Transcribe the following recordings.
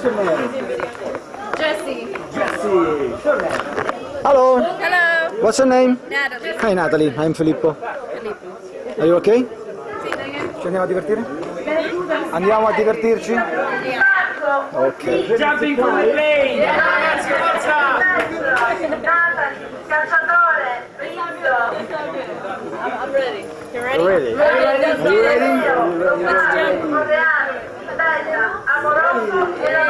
What's your name? Jessie. Jessie. Sure name. Hello, Hello. what's your name? Natalie. Hi Natalie, I'm Filippo. Filippo. Are you okay? Sì. Ci andiamo a divertire? Andiamo a divertirci? Ok. Jumping from the plane. Calciatore, Rizzo, I'm ready. You ready? Ready? Ready. Are you ready? Correani, Bella, Amoroso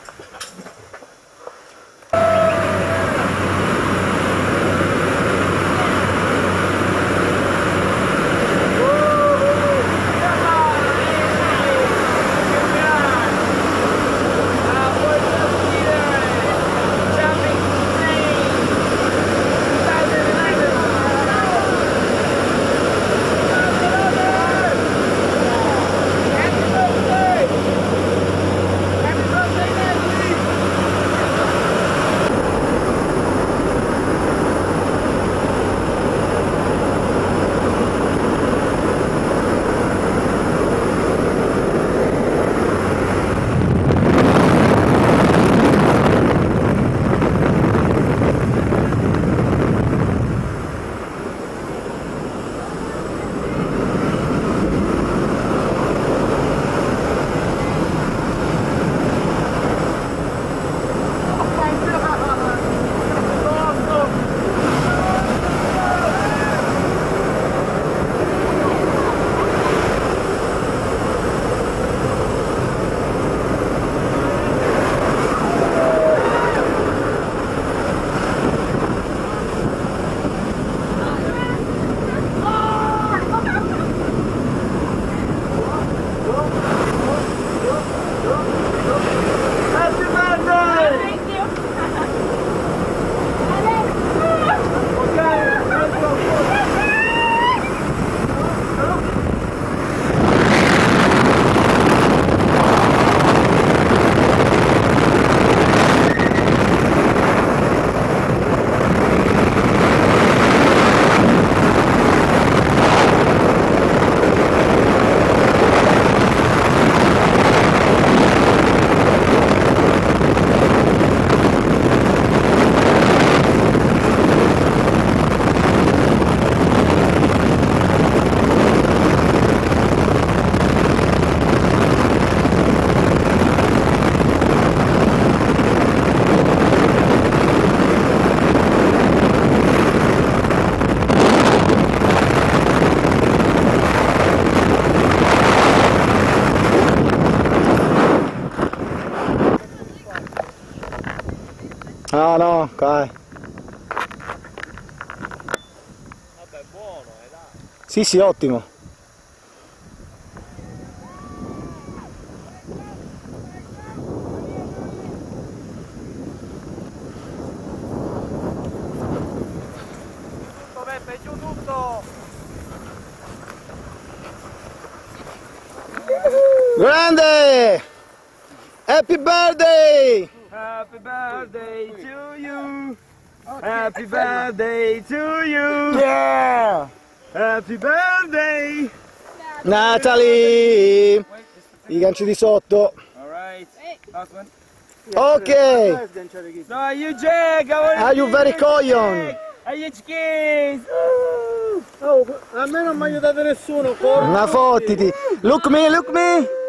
No, no, dai. Vabbè, buono, eh, dai. Sì, sì, ottimo. Tutto, Beppe, giù tutto. Grande! Happy birthday! Happy birthday to you. Happy birthday to you. Yeah! Happy birthday. Natalie! I ganci di sotto. Alright. Last one. Ok! No, you Jack. Are you very coglion? Are you skis? a me non mi ha aiutato nessuno, corro. Una fottiti. Look me, look me!